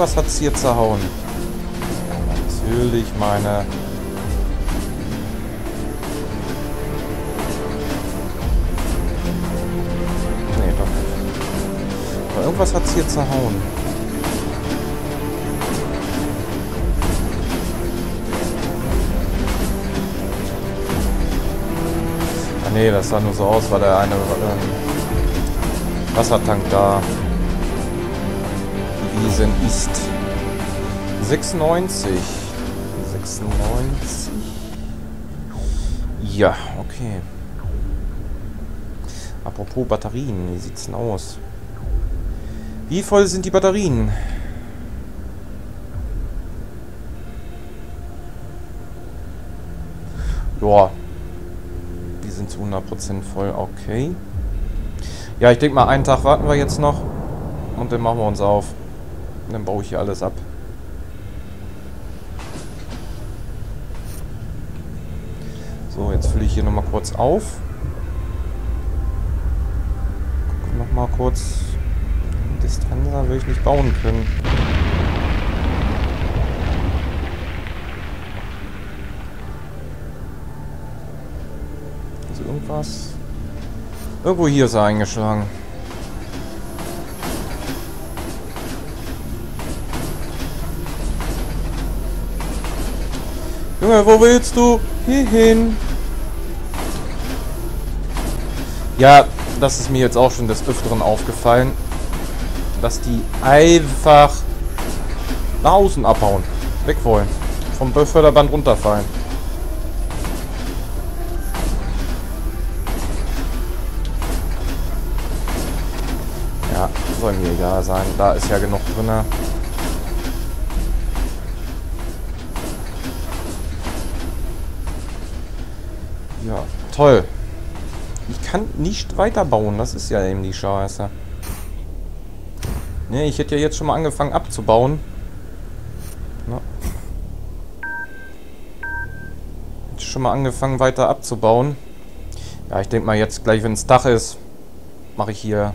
irgendwas hat es hier zerhauen. Natürlich meine... Nee, doch nicht. Aber irgendwas hat es hier zerhauen. Ah nee, das sah nur so aus, weil der eine ähm, Wassertank da gewesen ist. 96. 96. Ja, okay. Apropos Batterien, wie sieht's denn aus? Wie voll sind die Batterien? Ja. Die sind zu 100% voll, okay. Ja, ich denke mal, einen Tag warten wir jetzt noch. Und dann machen wir uns auf. Und dann baue ich hier alles ab. So, jetzt fülle ich hier nochmal kurz auf. Nochmal kurz. Distanza will ich nicht bauen können. Also irgendwas... Irgendwo hier ist er eingeschlagen. Junge, wo willst du? Hier hin. Ja, das ist mir jetzt auch schon des Öfteren aufgefallen, dass die einfach nach außen abhauen. Weg wollen. Vom Förderband runterfallen. Ja, soll mir egal sein. Da ist ja genug drin. Ja, toll. Ich kann nicht weiterbauen. Das ist ja eben die Scheiße. Ne, ich hätte ja jetzt schon mal angefangen abzubauen. Na. Hätte schon mal angefangen weiter abzubauen. Ja, ich denke mal jetzt gleich, wenn es Dach ist, mache ich hier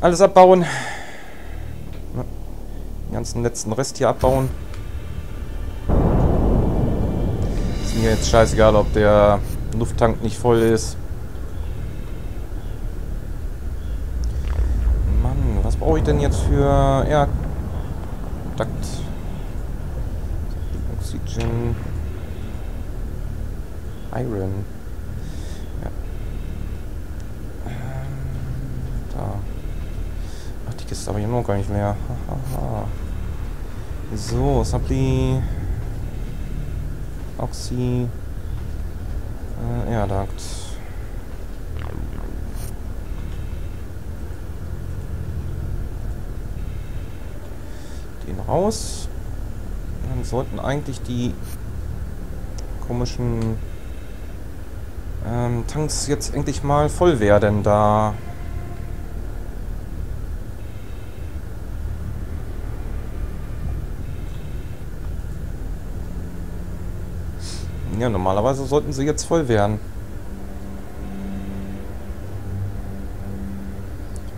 alles abbauen. Na. Den ganzen letzten Rest hier abbauen. Mir jetzt scheißegal, ob der Lufttank nicht voll ist. Mann, was brauche ich denn jetzt für Erdduct? Oxygen. Iron. Ja. Ähm, da. Ach, die Kiste aber hier noch gar nicht mehr. so, Supply. Oxy. Äh, Erdakt. Den raus. Dann sollten eigentlich die komischen ähm, Tanks jetzt endlich mal voll werden, da Ja, normalerweise sollten sie jetzt voll werden.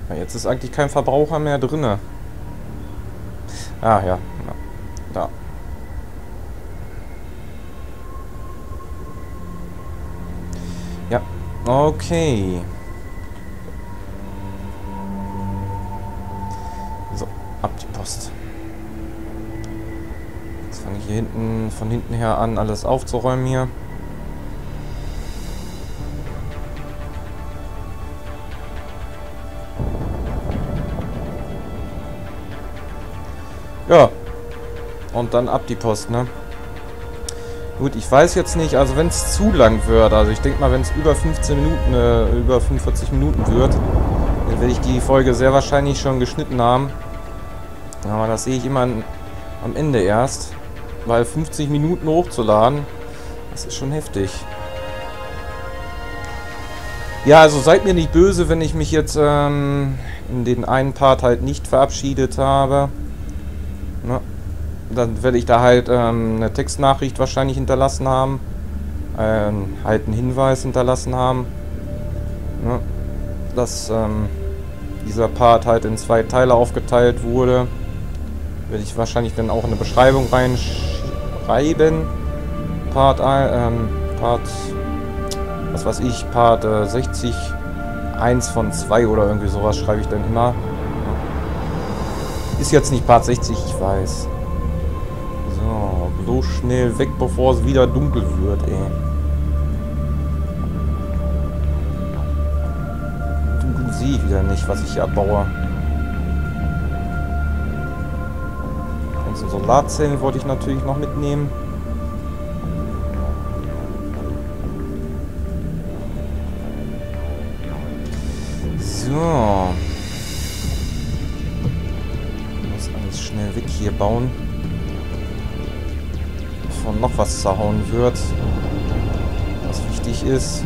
Ja, jetzt ist eigentlich kein Verbraucher mehr drin. Ah, ja. Da. Ja, okay. Hier hinten von hinten her an, alles aufzuräumen hier. Ja. Und dann ab die Post, ne? Gut, ich weiß jetzt nicht, also wenn es zu lang wird, also ich denke mal, wenn es über 15 Minuten, äh, über 45 Minuten wird, dann werde ich die Folge sehr wahrscheinlich schon geschnitten haben. Aber das sehe ich immer am Ende erst. Weil 50 Minuten hochzuladen, das ist schon heftig. Ja, also seid mir nicht böse, wenn ich mich jetzt ähm, in den einen Part halt nicht verabschiedet habe. Na, dann werde ich da halt ähm, eine Textnachricht wahrscheinlich hinterlassen haben. Ähm, halt einen Hinweis hinterlassen haben. Na, dass ähm, dieser Part halt in zwei Teile aufgeteilt wurde. Werde ich wahrscheinlich dann auch in eine Beschreibung reinschreiben. Part, ähm, Part, was weiß ich, Part äh, 60, 1 von 2 oder irgendwie sowas schreibe ich dann immer. Ist jetzt nicht Part 60, ich weiß. So, bloß schnell weg, bevor es wieder dunkel wird, ey. Dunkel sehe ich wieder nicht, was ich hier abbaue. Ganze Solarzellen wollte ich natürlich noch mitnehmen. So. Ich muss alles schnell weg hier bauen. Bevor noch was zerhauen wird. Was wichtig ist.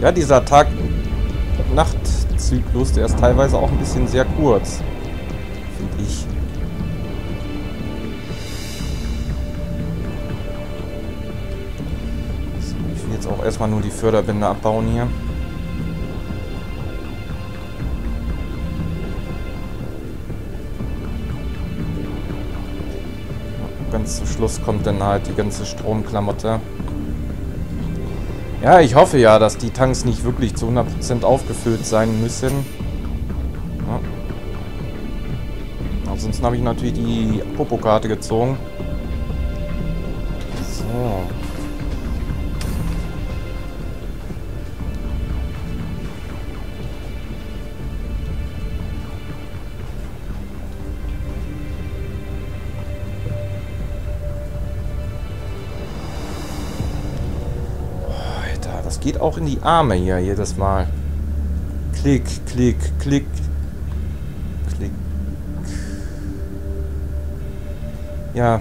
Ja, dieser Tag-Nacht-Zyklus, der ist teilweise auch ein bisschen sehr kurz. Finde ich. jetzt auch erstmal nur die Förderbänder abbauen hier. Ganz zum Schluss kommt dann halt die ganze Stromklamotte. Ja, ich hoffe ja, dass die Tanks nicht wirklich zu 100% aufgefüllt sein müssen. Ja. Ansonsten habe ich natürlich die Popokarte gezogen. Geht auch in die Arme hier jedes Mal. Klick, klick, klick. Klick. Ja,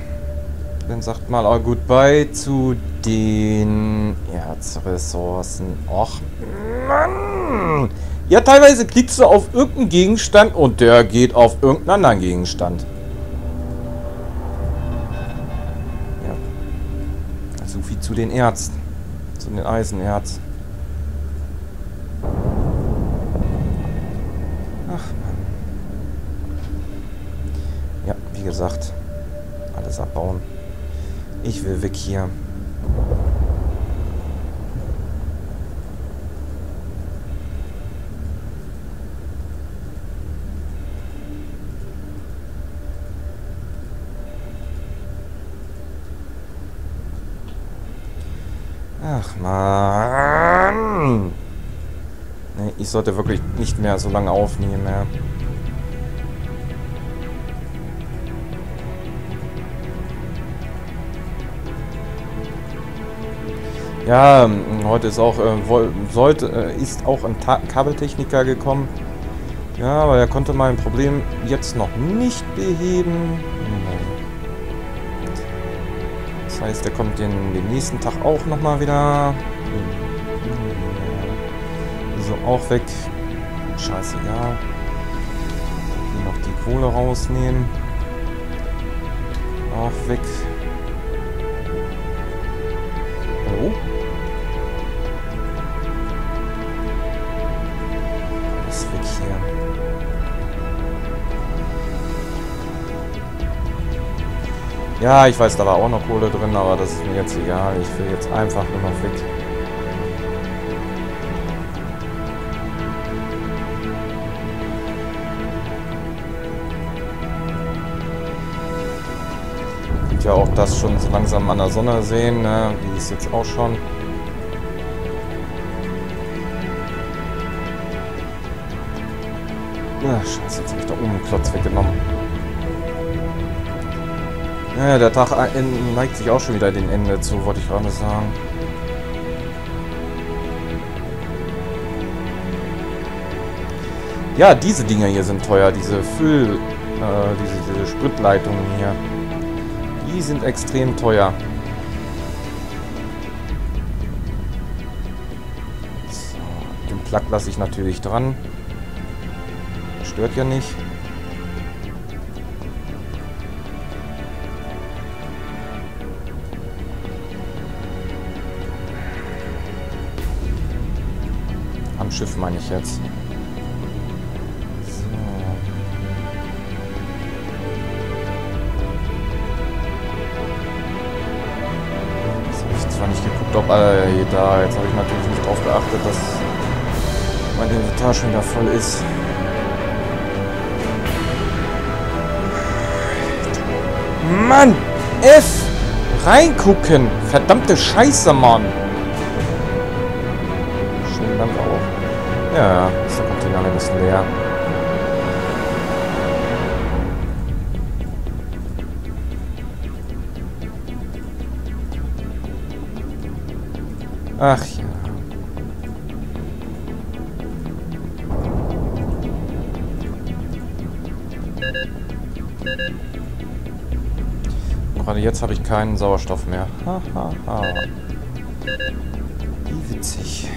dann sagt mal auch Goodbye zu den Erzressourcen. Och, Mann! Ja, teilweise klickst du auf irgendeinen Gegenstand und der geht auf irgendeinen anderen Gegenstand. Ja. So viel zu den Ärzten zu den Eisenerz. Ach Mann. Ja, wie gesagt, alles abbauen. Ich will weg hier. Ach man. Nee, ich sollte wirklich nicht mehr so lange aufnehmen. Ja. Ja, heute ist auch äh, sollte äh, ist auch ein Ta Kabeltechniker gekommen. Ja, aber er konnte mein Problem jetzt noch nicht beheben. Heißt, der kommt den, den nächsten Tag auch nochmal wieder. So, auch weg. Scheiße, ja. Hier noch die Kohle rausnehmen. Auch weg. Ja, ich weiß, da war auch noch Kohle drin, aber das ist mir jetzt egal. Ich will jetzt einfach nur noch weg. Ja auch das schon so langsam an der Sonne sehen. Ne? Die ist jetzt auch schon. Ach, scheiße, jetzt habe ich da oben einen Klotz weggenommen. Ja, der Tag neigt sich auch schon wieder dem Ende zu, wollte ich gerade sagen. Ja, diese Dinger hier sind teuer, diese Füll, äh, diese, diese Spritleitungen hier. Die sind extrem teuer. So, den Plug lasse ich natürlich dran. Stört ja nicht. Schiff meine ich jetzt. Jetzt habe ich zwar nicht geguckt, ob alle hier da. Jetzt habe ich natürlich nicht darauf geachtet, dass mein Inventar schon wieder voll ist. Mann! F! Reingucken! Verdammte Scheiße, Mann! Ja, ist der Container bisschen leer. Ach ja. Gerade jetzt habe ich keinen Sauerstoff mehr. Ha, ha, ha. Wie witzig.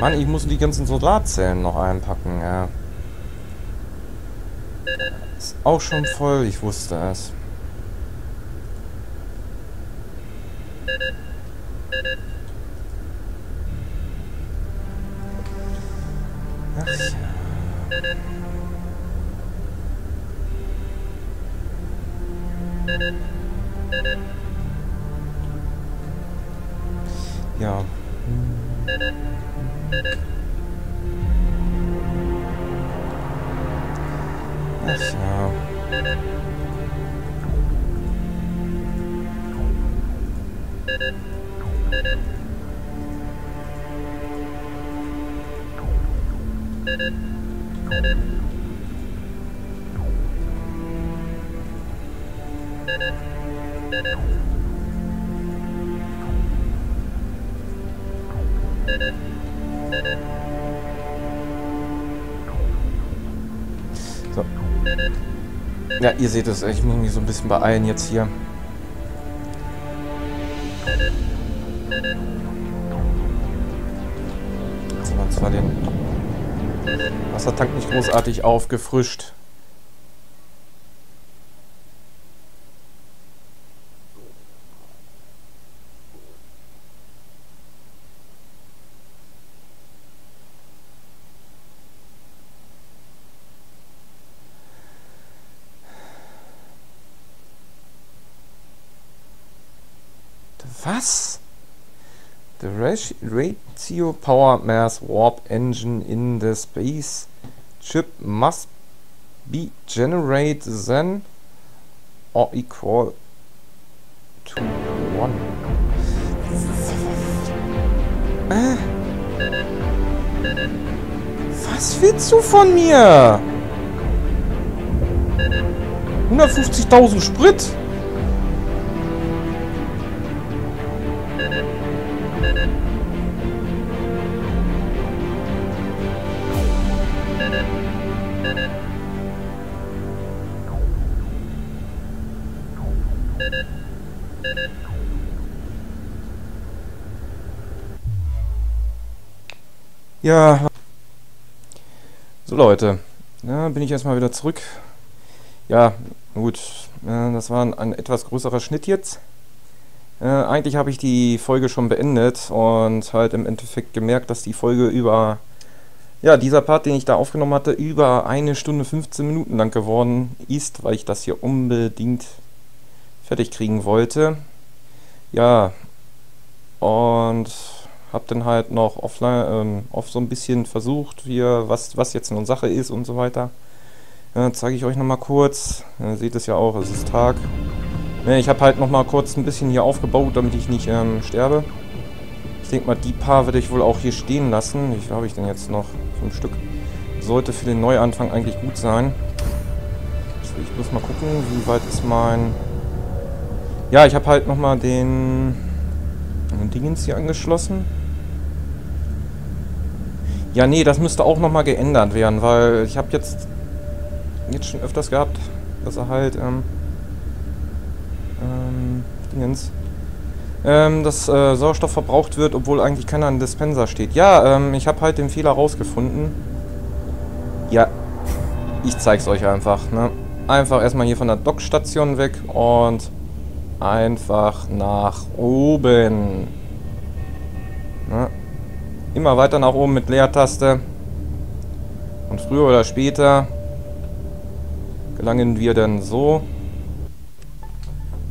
Mann, ich muss die ganzen Solarzellen noch einpacken, ja. Ist auch schon voll, ich wusste es. Ach ja. Ja. Ach ja. So. Ja, ihr seht es, ich muss mich so ein bisschen beeilen jetzt hier. Jetzt haben wir zwar den Wassertank nicht großartig aufgefrischt. Was? The ratio power mass warp engine in the space ship must be generated then or equal to 1. Äh? Was willst du von mir? 150.000 Sprit? Ja. So Leute, ja, bin ich erstmal wieder zurück. Ja, gut, das war ein, ein, etwas größerer Schnitt jetzt. Äh, eigentlich habe ich die Folge schon beendet und halt im Endeffekt gemerkt, dass die Folge über, ja, dieser Part, den ich da aufgenommen hatte, über eine Stunde 15 Minuten lang geworden ist, weil ich das hier unbedingt fertig kriegen wollte. Ja, und habe dann halt noch offline, ähm, off so ein bisschen versucht, wie, was, was jetzt nun Sache ist und so weiter. Äh, Zeige ich euch nochmal kurz. Ihr seht es ja auch, es ist Tag. Ne, ich habe halt nochmal kurz ein bisschen hier aufgebaut, damit ich nicht ähm, sterbe. Ich denke mal, die paar werde ich wohl auch hier stehen lassen. Wie viel habe ich denn jetzt noch? Fünf Stück. Sollte für den Neuanfang eigentlich gut sein. So, ich muss mal gucken, wie weit ist mein... Ja, ich habe halt nochmal den... den Dingens hier angeschlossen. Ja, nee, das müsste auch nochmal geändert werden, weil ich habe jetzt jetzt schon öfters gehabt, dass er halt ähm, ähm, Dingens, ähm, dass äh, Sauerstoff verbraucht wird, obwohl eigentlich keiner an Dispenser steht. Ja, ähm, ich habe halt den Fehler rausgefunden. Ja, ich zeig's euch einfach, ne? Einfach erstmal hier von der Dockstation weg und einfach nach oben. Ne? Immer weiter nach oben mit Leertaste. Und früher oder später gelangen wir dann so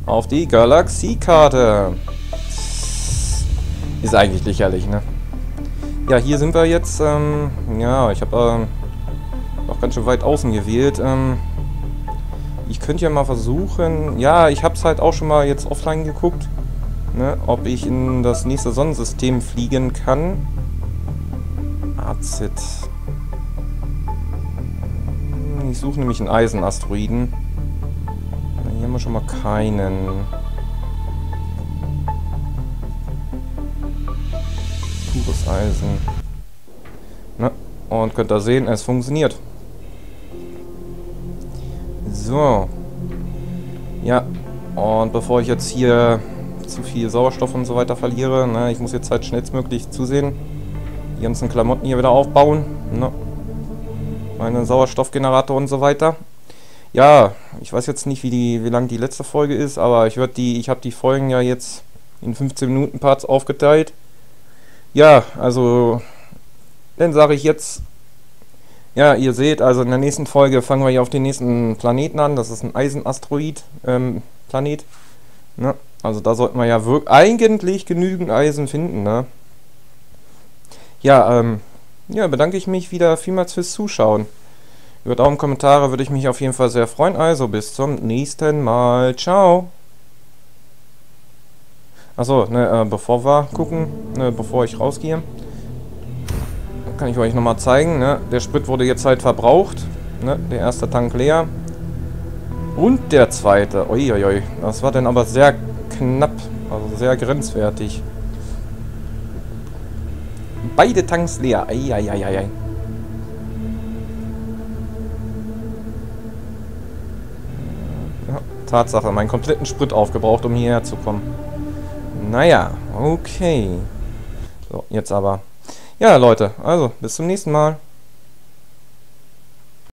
auf die Galaxiekarte. Ist eigentlich lächerlich, ne? Ja, hier sind wir jetzt. Ähm, ja, ich habe ähm, auch ganz schön weit außen gewählt. Ähm, ich könnte ja mal versuchen... Ja, ich habe es halt auch schon mal jetzt offline geguckt. Ne, ob ich in das nächste Sonnensystem fliegen kann. Azit. Ich suche nämlich einen Eisenasteroiden. Wir schon mal keinen. Pures Eisen. Na, und könnt ihr sehen, es funktioniert. So. Ja, und bevor ich jetzt hier zu viel Sauerstoff und so weiter verliere, ne, ich muss jetzt halt schnellstmöglich zusehen, die ganzen Klamotten hier wieder aufbauen. Ne meine Sauerstoffgenerator und so weiter. Ja, ich weiß jetzt nicht, wie, die, wie lang die letzte Folge ist, aber ich ich habe die Folgen ja jetzt in 15 Minuten Parts aufgeteilt. Ja, also dann sage ich jetzt, ja, ihr seht, also in der nächsten Folge fangen wir hier auf den nächsten Planeten an. Das ist ein Eisenasteroid ähm, Planet. Ne? Also da sollten wir ja eigentlich genügend Eisen finden, ne? Ja, ähm, ja, bedanke ich mich wieder vielmals fürs Zuschauen. Über Daumen, Kommentare würde ich mich auf jeden Fall sehr freuen. Also bis zum nächsten Mal. Ciao. Achso, ne, äh, bevor wir gucken, ne, bevor ich rausgehe, kann ich euch nochmal zeigen. Ne, der Sprit wurde jetzt halt verbraucht. Ne, der erste Tank leer. Und der zweite. Uiuiui, das war dann aber sehr knapp. Also sehr grenzwertig. Beide Tanks leer. Eieieiei. Ja, Tatsache, meinen kompletten Sprit aufgebraucht, um hierher zu kommen. Naja, okay. So, jetzt aber. Ja, Leute, also, bis zum nächsten Mal.